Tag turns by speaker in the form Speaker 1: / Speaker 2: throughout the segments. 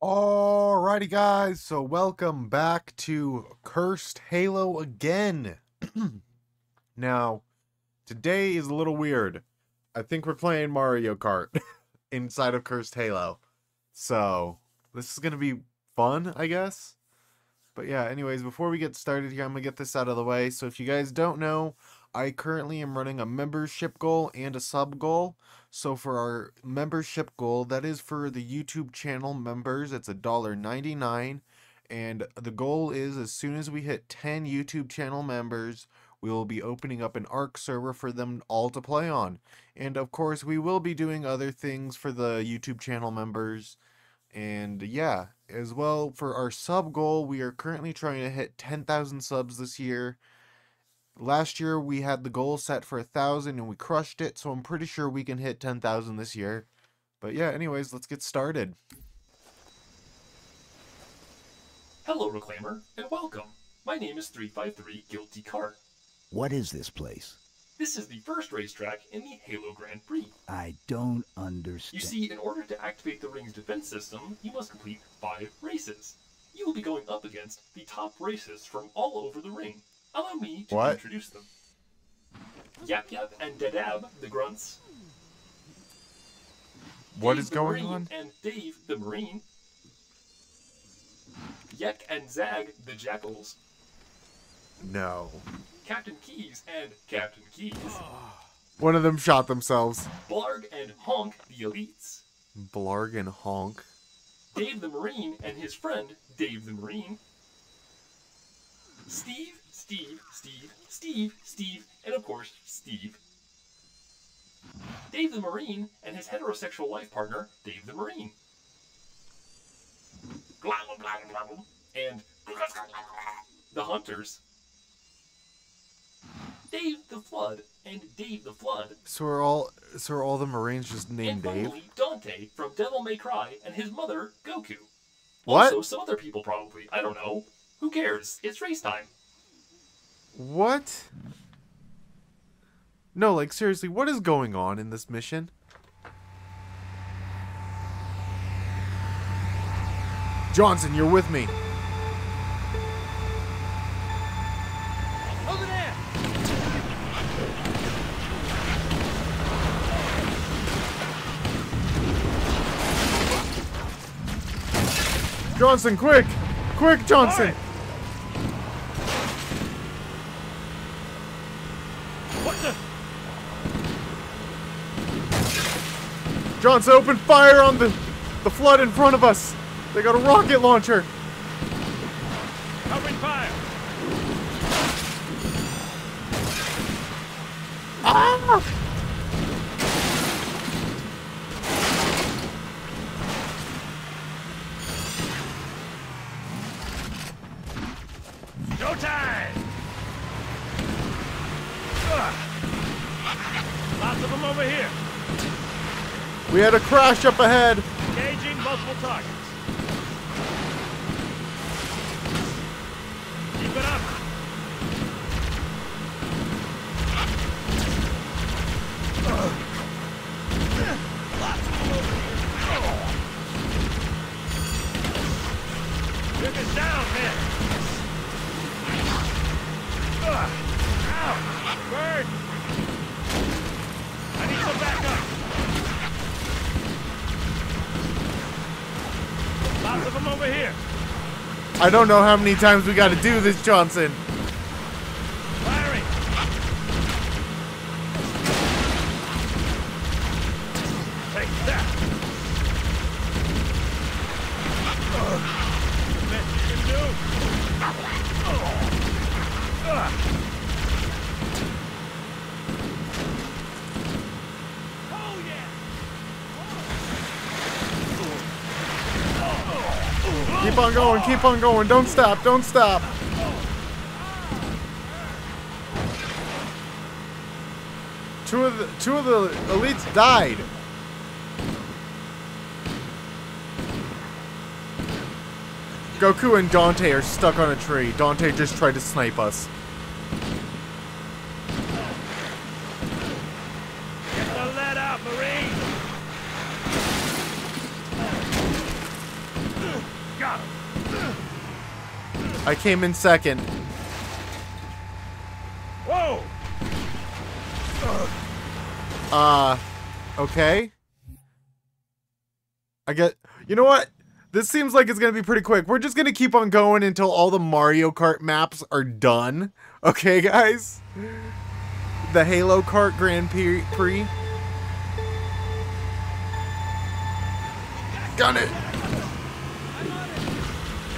Speaker 1: Alrighty, guys, so welcome back to Cursed Halo again. now, today is a little weird. I think we're playing Mario Kart inside of Cursed Halo. So, this is going to be fun, I guess. But yeah, anyways, before we get started here, I'm going to get this out of the way. So, if you guys don't know, I currently am running a membership goal and a sub goal. So for our membership goal, that is for the YouTube channel members, it's a dollar ninety nine, and the goal is as soon as we hit 10 YouTube channel members, we will be opening up an ARK server for them all to play on. And of course, we will be doing other things for the YouTube channel members. And yeah, as well for our sub goal, we are currently trying to hit 10,000 subs this year. Last year we had the goal set for a thousand and we crushed it, so I'm pretty sure we can hit 10,000 this year. But yeah, anyways, let's get started.
Speaker 2: Hello, Reclaimer, and welcome. My name is 353 Guilty Cart.
Speaker 3: What is this place?
Speaker 2: This is the first racetrack in the Halo Grand Prix.
Speaker 3: I don't understand.
Speaker 2: You see, in order to activate the ring's defense system, you must complete five races. You will be going up against the top races from all over the ring. Allow me to
Speaker 1: What?
Speaker 2: introduce them. Yayap and Dadab, the grunts.
Speaker 1: What
Speaker 2: Dave
Speaker 1: is going
Speaker 2: Marine
Speaker 1: on?
Speaker 2: And Dave the Marine. Yek and Zag, the jackals.
Speaker 1: No.
Speaker 2: Captain Keyes and Captain Keyes.
Speaker 1: One of them shot themselves.
Speaker 2: Blarg and Honk, the elites.
Speaker 1: Blarg and Honk.
Speaker 2: Dave the Marine and his friend, Dave the Marine. Steve, Steve, Steve, Steve, Steve, and of course, Steve. Dave the Marine and his heterosexual life partner, Dave the Marine. And the Hunters. Dave the Flood and Dave the Flood.
Speaker 1: So are all so are all the Marines just named
Speaker 2: and
Speaker 1: Dave?
Speaker 2: finally, Dante from Devil May Cry and his mother, Goku.
Speaker 1: What?
Speaker 2: Also, some other people probably. I don't know. Who cares? It's race time.
Speaker 1: What? No, like seriously, what is going on in this mission? Johnson, you're with me.
Speaker 4: Over there!
Speaker 1: Johnson, quick! Quick, Johnson!
Speaker 4: What the?
Speaker 1: Johnson, open fire on the the flood in front of us. They got a rocket launcher.
Speaker 4: Covering fire!
Speaker 1: Ah!
Speaker 4: No time! Ugh. Lots of them over here.
Speaker 1: We had a crash up ahead.
Speaker 4: Engaging. Keep it up. Lots of them over here. Took us down, man. Ugh. Ow! Bird! I need some backup. Lots of them over here.
Speaker 1: I don't know how many times we got to do this, Johnson.
Speaker 4: Firing. Take that. Ugh. The best you can do. Ugh. Oh yeah.
Speaker 1: Keep on going, keep on going. Don't stop, don't stop. Two of the two of the elites died. Goku and Dante are stuck on a tree. Dante just tried to snipe us.
Speaker 4: Get the lead out, Marine. Got him.
Speaker 1: I came in second.
Speaker 4: Whoa!
Speaker 1: Uh, okay. I get. You know what? This seems like it's gonna be pretty quick. We're just gonna keep on going until all the Mario Kart maps are done. Okay, guys? The Halo Kart Grand Prix. Got it.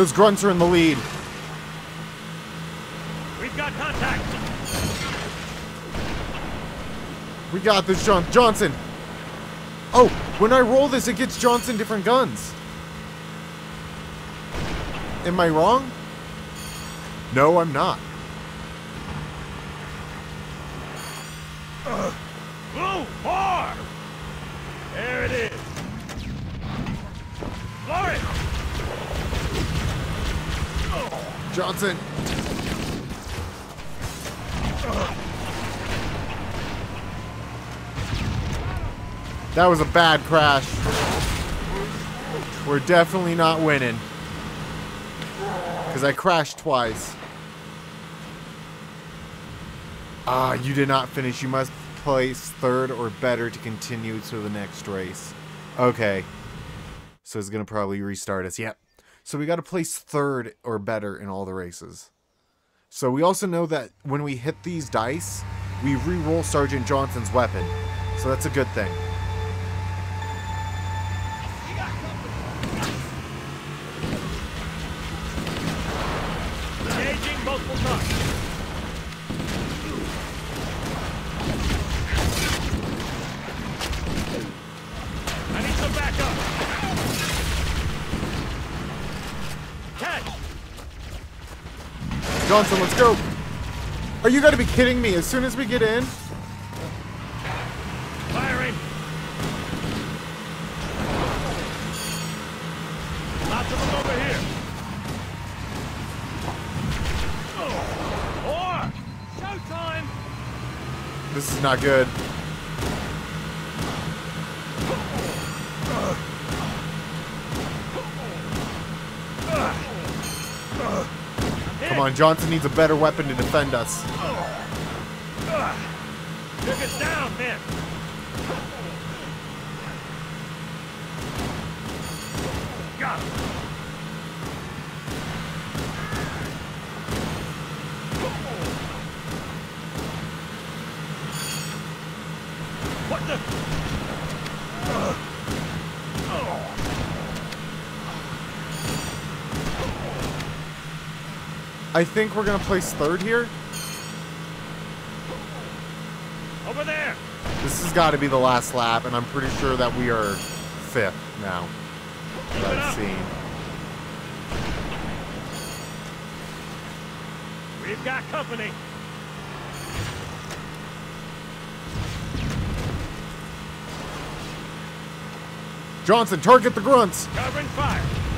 Speaker 1: Those grunts are in the lead.
Speaker 4: We've got contact!
Speaker 1: We got this, John Johnson. Oh, when I roll this, it gets Johnson different guns. Am I wrong? No, I'm not.
Speaker 4: Blue! More! There it is! Floor it!
Speaker 1: Johnson. That was a bad crash. We're definitely not winning. Because I crashed twice. Ah, you did not finish. You must place third or better to continue to the next race. Okay. So it's going to probably restart us. Yep. So we got to place third or better in all the races. So we also know that when we hit these dice, we re-roll Sergeant Johnson's weapon. So that's a good thing. Johnson, let's go. Are you gotta be kidding me? As soon as we get in,
Speaker 4: Firing! Lots of them over here! Oh, More! Showtime!
Speaker 1: this is not good. On, Johnson needs a better weapon to defend us.
Speaker 4: Took it down, man! Got him! What the?
Speaker 1: I think we're gonna place third here.
Speaker 4: Over there!
Speaker 1: This has got to be the last lap, and I'm pretty sure that we are fifth now.
Speaker 4: Keep
Speaker 1: That I've seen.
Speaker 4: We've got company!
Speaker 1: Johnson, target the grunts.
Speaker 4: Covering fire!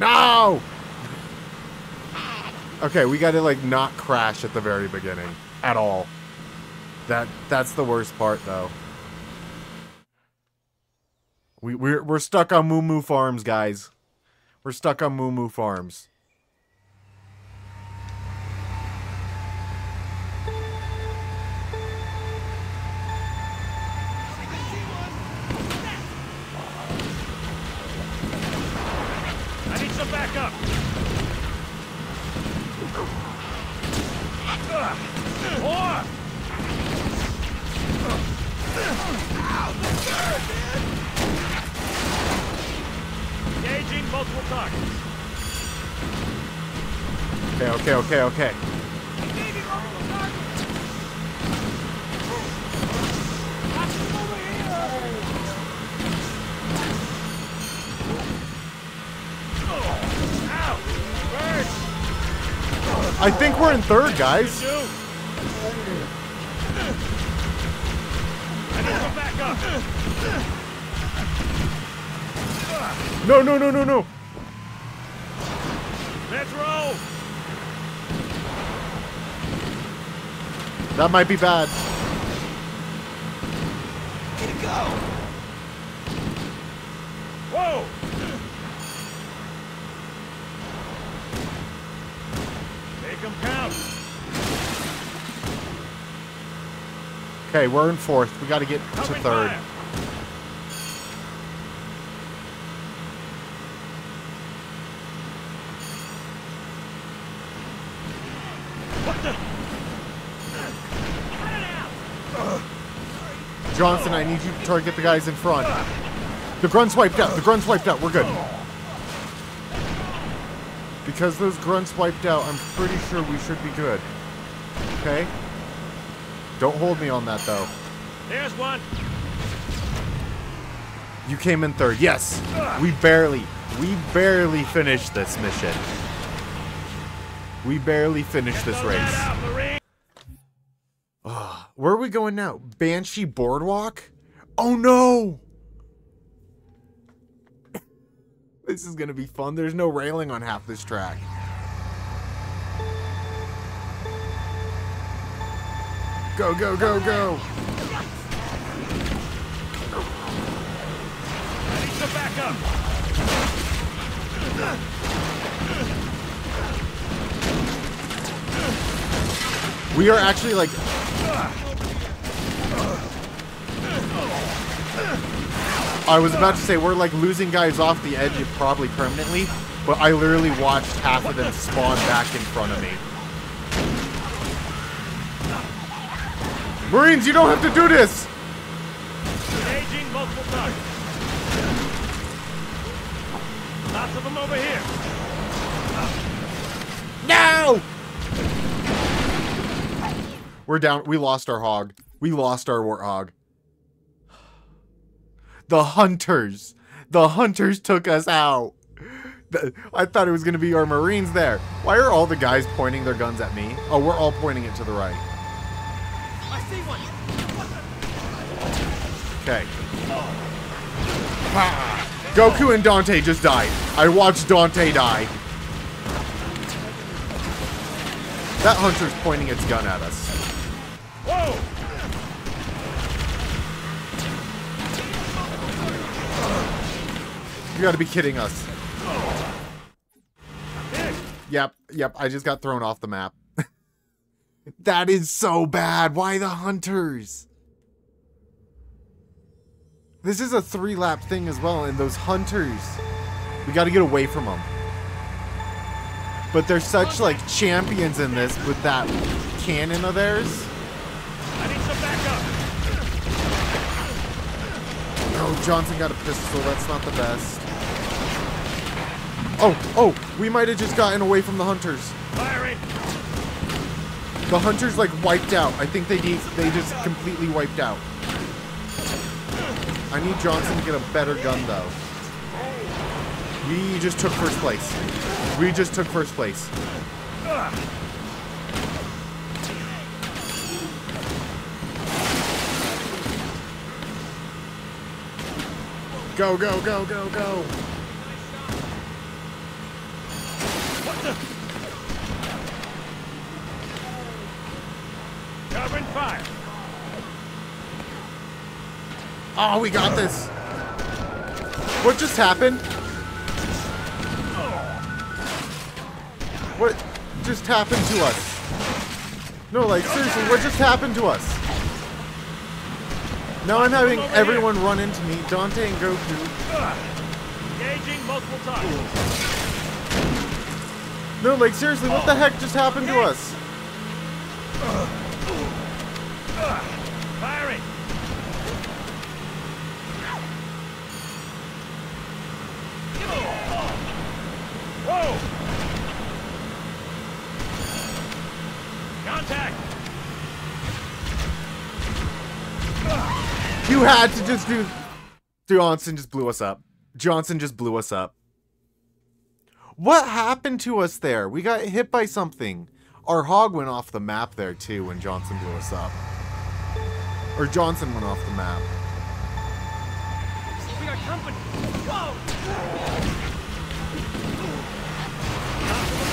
Speaker 1: No! Okay, we gotta like not crash at the very beginning at all. That that's the worst part though. We we're we're stuck on Moo Moo Farms, guys. We're stuck on Moo Moo Farms. Okay, okay! I think we're in third, guys. No, no, no, no, no.
Speaker 4: Let's roll.
Speaker 1: That might be bad.
Speaker 4: Whoa! Make them count.
Speaker 1: Okay, we're in fourth. We got to get to third.
Speaker 4: fire.
Speaker 1: Johnson, I need you to target the guys in front. The grunt's wiped out. The grunt's wiped out. We're good. Because those grunts wiped out, I'm pretty sure we should be good. Okay? Don't hold me on that, though.
Speaker 4: There's one.
Speaker 1: You came in third. Yes. We barely, we barely finished this mission. We barely finished this race.
Speaker 4: out, Marine.
Speaker 1: Where are we going now? Banshee Boardwalk? Oh no! this is gonna be fun. There's no railing on half this track. Go, go, go, go!
Speaker 4: I need some backup.
Speaker 1: We are actually like. I was about to say we're like losing guys off the edge probably permanently, but I literally watched half of them spawn back in front of me. Marines, you don't have to do this!
Speaker 4: Engaging multiple targets. Lots of them over here.
Speaker 1: No! We're down. We lost our hog. We lost our warthog. The hunters. The hunters took us out. I thought it was going to be our marines there. Why are all the guys pointing their guns at me? Oh, we're all pointing it to the right.
Speaker 4: I see one.
Speaker 1: Okay. Ha! Goku and Dante just died. I watched Dante die. That hunter's pointing its gun at us.
Speaker 4: Whoa!
Speaker 1: You gotta be kidding us. Yep, yep, I just got thrown off the map. that is so bad. Why the hunters? This is a three lap thing as well, and those hunters, we gotta get away from them. But they're such like champions in this with that cannon of theirs.
Speaker 4: I need some backup.
Speaker 1: Oh, Johnson got a pistol. That's not the best. Oh, oh, we might have just gotten away from the hunters.
Speaker 4: Firing.
Speaker 1: The hunters like wiped out. I think they they just completely wiped out. I need Johnson to get a better gun though. We just took first place. We just took first place. Go, go, go, go, go.
Speaker 4: What the? Covering fire.
Speaker 1: Oh, we got this. What just happened? What just happened to us? No, like seriously, what just happened to us? Now I'm having everyone run into me, Dante and Goku.
Speaker 4: Engaging multiple targets.
Speaker 1: No, like seriously, what the heck just happened to us?
Speaker 4: Firing! Whoa! Contact!
Speaker 1: You had to just do. Johnson just blew us up. Johnson just blew us up. What happened to us there? We got hit by something. Our hog went off the map there too when Johnson blew us up. Or Johnson went off the map.
Speaker 4: We got company! Whoa!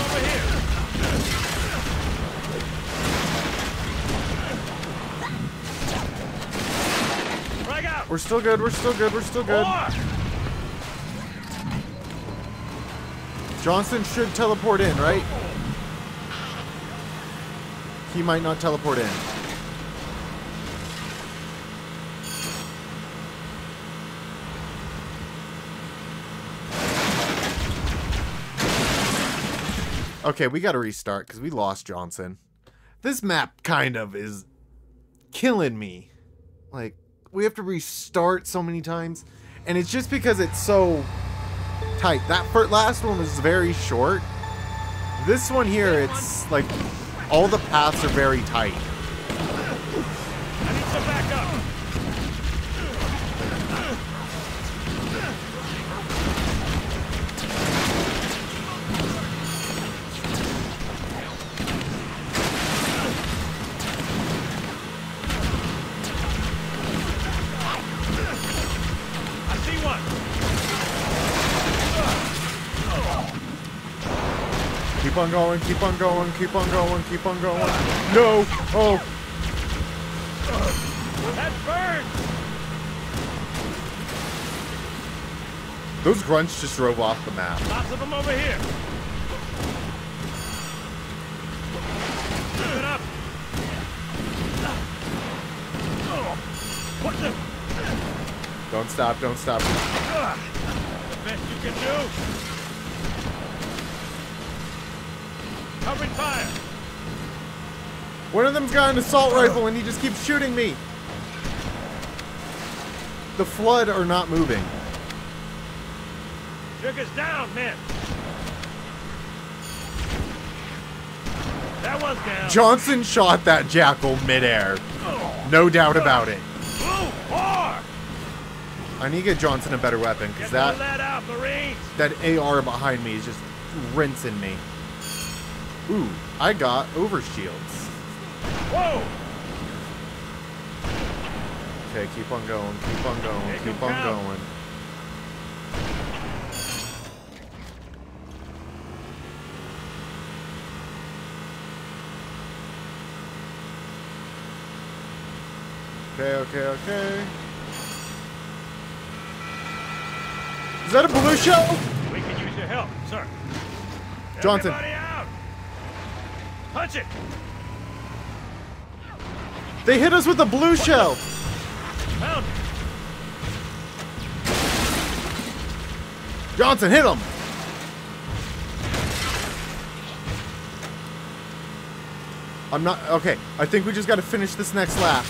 Speaker 4: Over here! Frag out!
Speaker 1: We're still good, we're still good, we're still good.
Speaker 4: More!
Speaker 1: Johnson should teleport in, right? He might not teleport in. Okay, we gotta restart because we lost Johnson. This map kind of is killing me. Like, we have to restart so many times. And it's just because it's so tight. That last one was very short. This one here, it's like all the paths are very tight.
Speaker 4: I need some backup!
Speaker 1: Keep on going, keep on going, keep on going, keep on going. No! Oh!
Speaker 4: That burns!
Speaker 1: Those grunts just drove off the map.
Speaker 4: Lots of them over here! It up! What the?
Speaker 1: Don't stop, don't stop.
Speaker 4: The best you can do! Covering fire!
Speaker 1: One of them's got an assault rifle and he just keeps shooting me. The flood are not moving.
Speaker 4: Trigger's down, men! That one's down!
Speaker 1: Johnson shot that jackal midair. No doubt about it. I need to get Johnson a better weapon because
Speaker 4: the
Speaker 1: that
Speaker 4: out,
Speaker 1: that AR behind me is just rinsing me. Ooh, I got overshields.
Speaker 4: Whoa!
Speaker 1: Okay, keep on going, keep on going, keep on going. Okay, okay, okay. Is that a blue shell?
Speaker 4: We can use your help, sir.
Speaker 1: Johnson.
Speaker 4: Punch it!
Speaker 1: They hit us with a blue shell.
Speaker 4: Pound it!
Speaker 1: Johnson, hit him. I'm not okay. I think we just got to finish this next lap.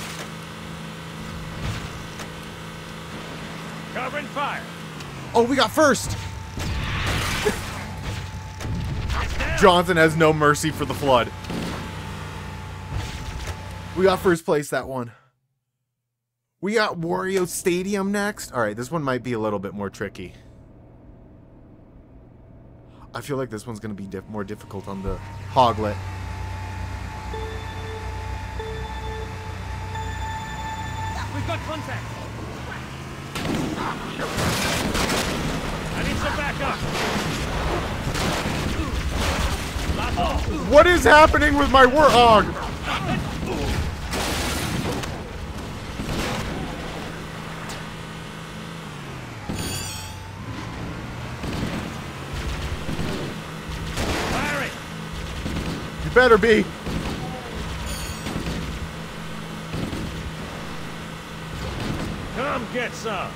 Speaker 4: Covering fire!
Speaker 1: Oh, we got first. Johnson has no mercy for the flood. We got first place that one. We got Wario Stadium next. All right, this one might be a little bit more tricky. I feel like this one's going to be diff more difficult on the Hoglet.
Speaker 4: We've got contact! I need some backup!
Speaker 1: What is happening with my Warthog? You better be.
Speaker 4: Come get some!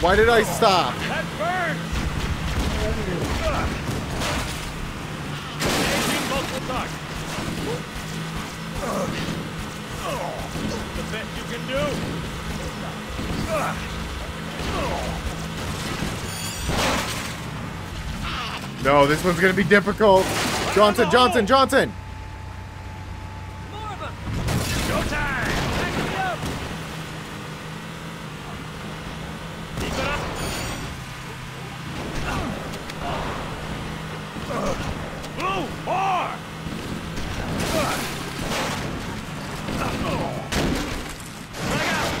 Speaker 1: Why did I stop?
Speaker 4: That burns!
Speaker 1: No, this one's gonna be difficult. Johnson, Johnson, Johnson!
Speaker 4: Showtime! Keep it up. Blue, more! Drag out!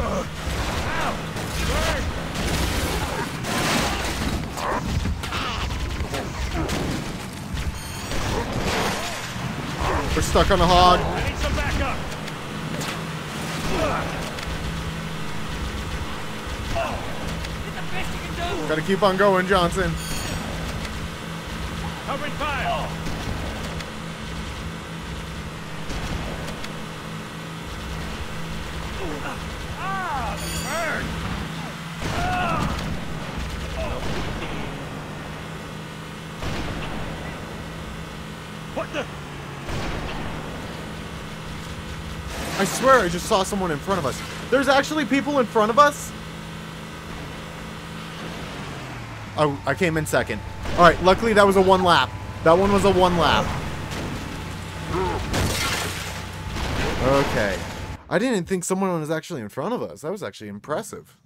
Speaker 4: Ow! Burn!
Speaker 1: We're stuck on a hog. Gotta keep on going, Johnson.
Speaker 4: Covering fire! What the?
Speaker 1: I swear I just saw someone in front of us. There's actually people in front of us? Oh, I came in second. Alright, luckily that was a one lap. That one was a one lap. Okay. I didn't think someone was actually in front of us. That was actually impressive.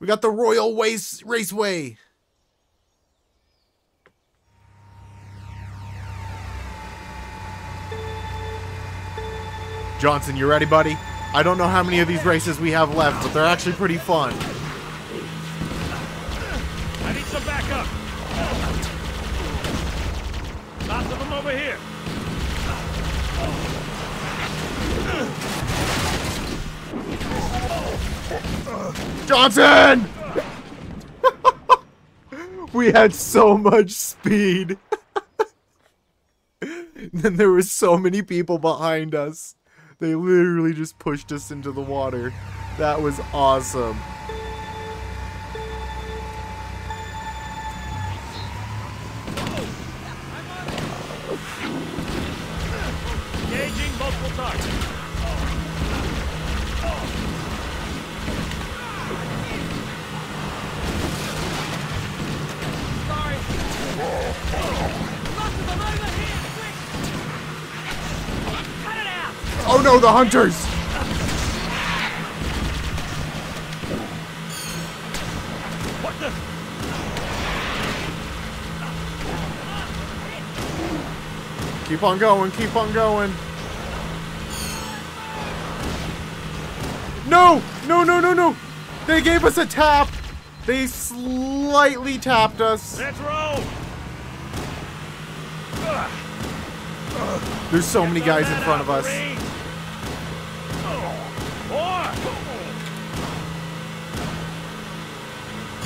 Speaker 1: We got the Royal Wace Raceway. Johnson, you ready, buddy? I don't know how many of these races we have left, but they're actually pretty fun.
Speaker 4: I need some backup! Lots of them over here!
Speaker 1: Johnson! we had so much speed. then there were so many people behind us. They literally just pushed us into the water. That was awesome. Oh no, the hunters!
Speaker 4: What the?
Speaker 1: Keep on going, keep on going. No! No, no, no, no! They gave us a tap! They slightly tapped us.
Speaker 4: Let's roll!
Speaker 1: There's so many guys in front of us.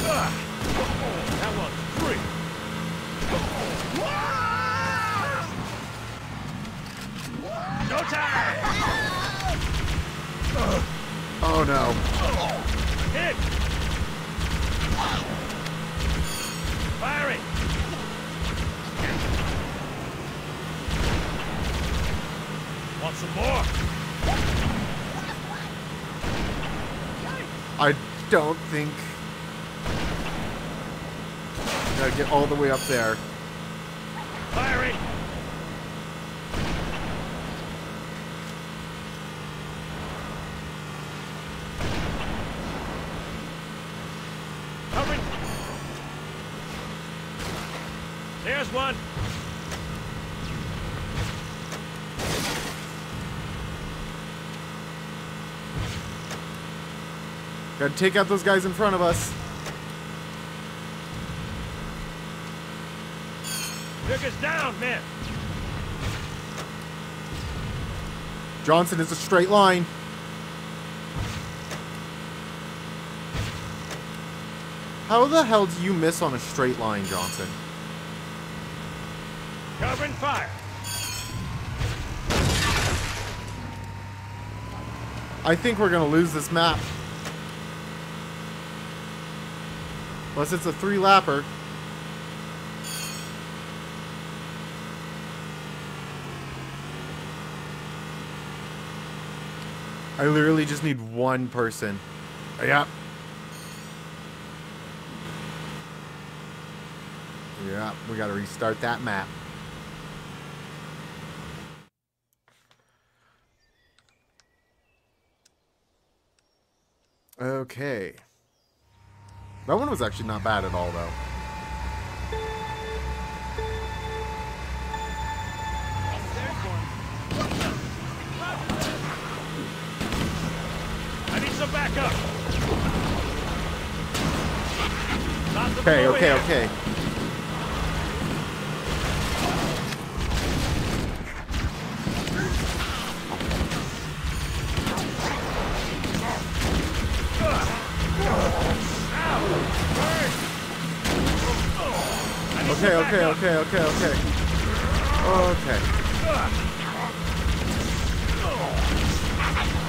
Speaker 4: That free. No time!
Speaker 1: Oh no.
Speaker 4: Hit! Want some more?
Speaker 1: I don't think. Gotta get all the way up there.
Speaker 4: Firing! Covering! There's one!
Speaker 1: Gotta take out those guys in front of us.
Speaker 4: Vicker's down, man!
Speaker 1: Johnson is a straight line. How the hell do you miss on a straight line, Johnson? Covering fire. I think we're gonna lose this map. Unless it's a three I literally just need one person. Yep. Yeah, we gotta restart that map. Okay. That one was actually not bad at all, though.
Speaker 4: I need some backup. Lots of
Speaker 1: Okay, okay, okay. Okay, okay, okay, okay, okay. Okay.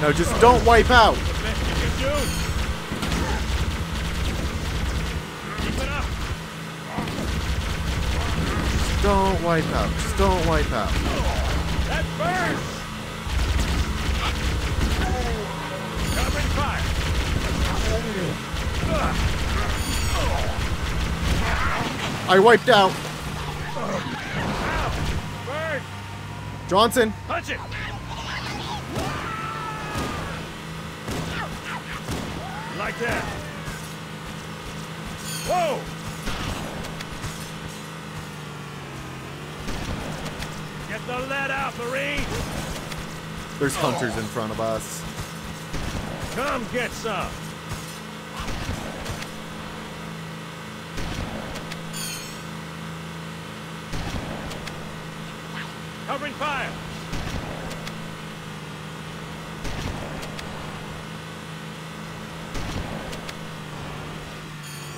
Speaker 1: No, just don't wipe out.
Speaker 4: Best you can do. Keep it up.
Speaker 1: Don't wipe out. Just don't wipe out.
Speaker 4: That burns. Covering fire.
Speaker 1: I wiped out. Johnson.
Speaker 4: Punch it. Like. Whoa. Get the lead out, Marine.
Speaker 1: There's hunters in front of us.
Speaker 4: Come get some. Covering fire.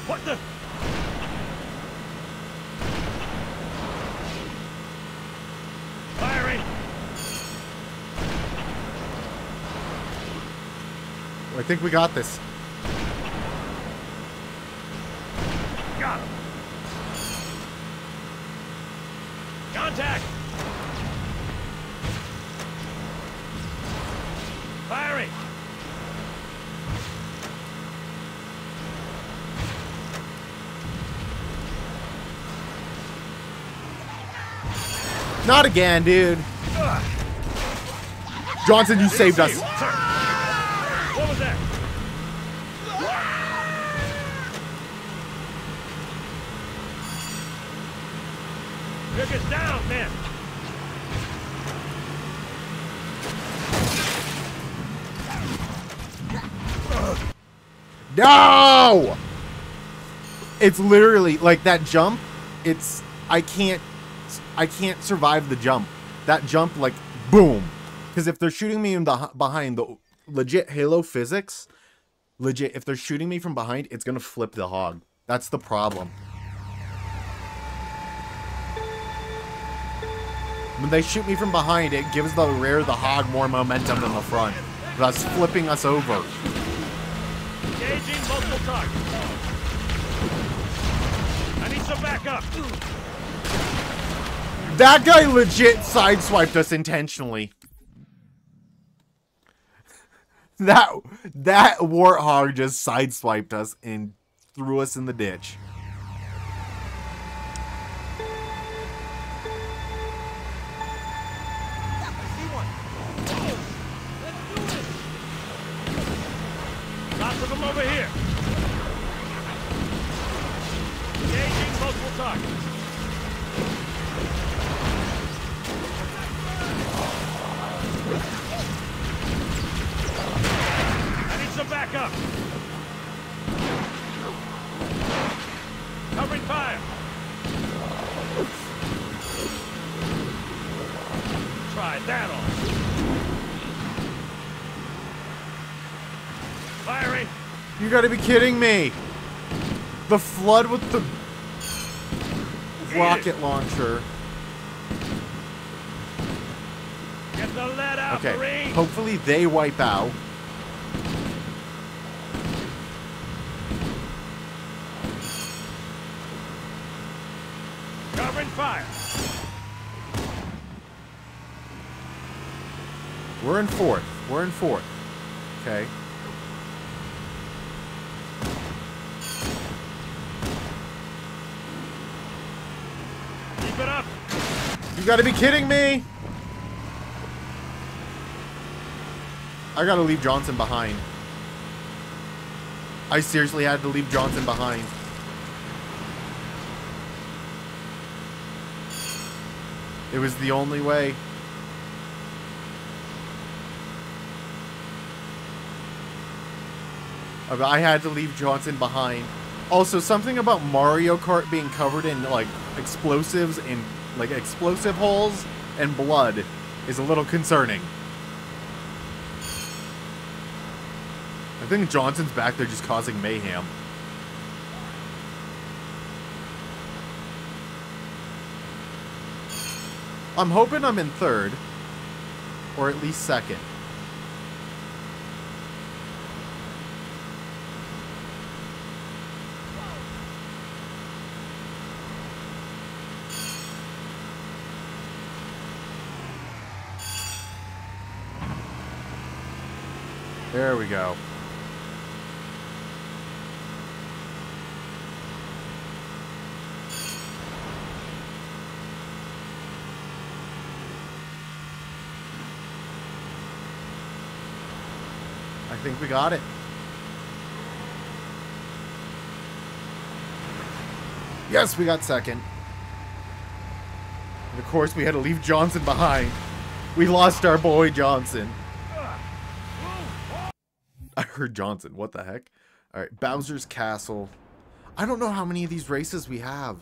Speaker 4: What the? Firing.
Speaker 1: I think we got this.
Speaker 4: Got him. Contact. Firing.
Speaker 1: Not again, dude. Johnson, you saved us.
Speaker 4: you, sir. What was that? Took us down, man.
Speaker 1: No! It's literally like that jump. It's I can't I can't survive the jump. That jump like boom. Because if they're shooting me in the behind the legit Halo physics, legit if they're shooting me from behind, it's gonna flip the hog. That's the problem. When they shoot me from behind, it gives the rear the hog more momentum than the front, thus flipping us over.
Speaker 4: Multiple targets. I need some backup.
Speaker 1: That guy legit sideswiped us intentionally. That that warthog just sideswiped us and threw us in the ditch. You gotta be kidding me! The flood with the... rocket launcher.
Speaker 4: Get the lead out,
Speaker 1: okay,
Speaker 4: Marine.
Speaker 1: hopefully they wipe out. Covering fire! We're in fourth. We're in fourth. Okay. You gotta be kidding me! I gotta leave Johnson behind. I seriously had to leave Johnson behind. It was the only way. Uh, I had to leave Johnson behind. Also, something about Mario Kart being covered in, like, explosives and, like, explosive holes and blood is a little concerning. I think Johnson's back there just causing mayhem. I'm hoping I'm in third. Or at least second. There we go. I think we got it. Yes, we got second. And of course, we had to leave Johnson behind. We lost our boy Johnson. I heard Johnson. What the heck? All right, Bowser's Castle. I don't know how many of these races we have.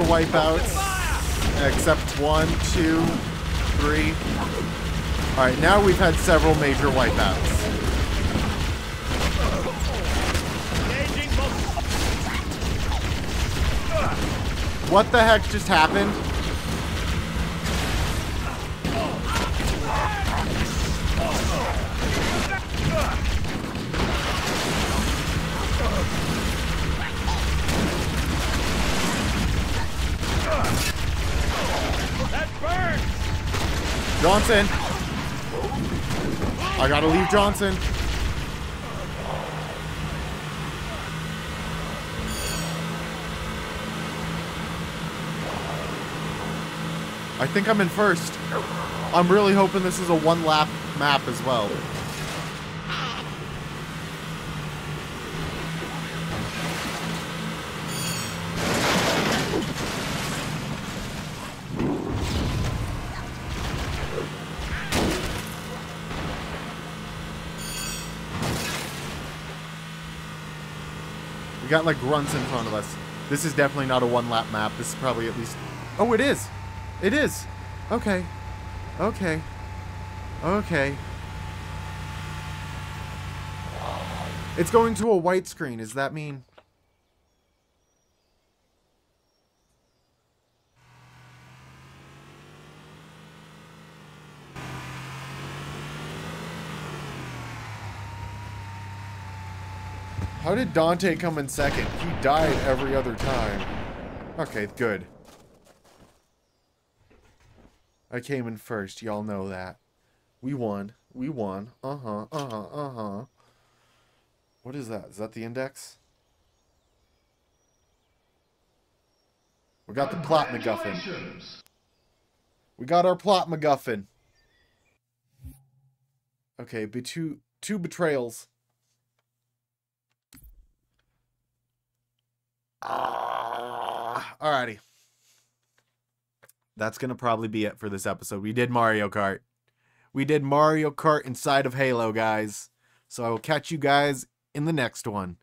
Speaker 1: Wipeouts. Except one, two, three. Alright, now we've had several major wipeouts. What the heck just happened? Johnson! I gotta leave Johnson. I think I'm in first. I'm really hoping this is a one lap map as well. We got like grunts in front of us. This is definitely not a one lap map. This is probably at least. Oh, it is. It is. Okay. Okay. Okay. It's going to a white screen. Does that mean? How did Dante come in second? He died every other time. Okay, good. I came in first. Y'all know that. We won. We won. Uh-huh. Uh-huh. Uh-huh. What is that? Is that the index? We got the plot MacGuffin. We got our plot MacGuffin. Okay, be two two betrayals. Ah, alrighty. That's gonna probably be it for this episode. We did Mario Kart. We did Mario Kart inside of Halo, guys. So I will catch you guys in the next one.